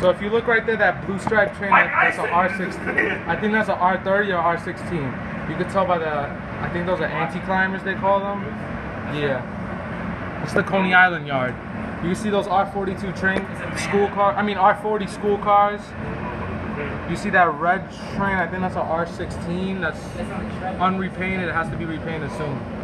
So if you look right there, that blue stripe train, that's an R16. I think that's an R30 or R16. You could tell by the, I think those are anti-climbers they call them. Yeah. It's the Coney Island yard. You can see those R42 train school car. I mean R40 school cars. You see that red train? I think that's an R16. That's unrepainted. It has to be repainted soon.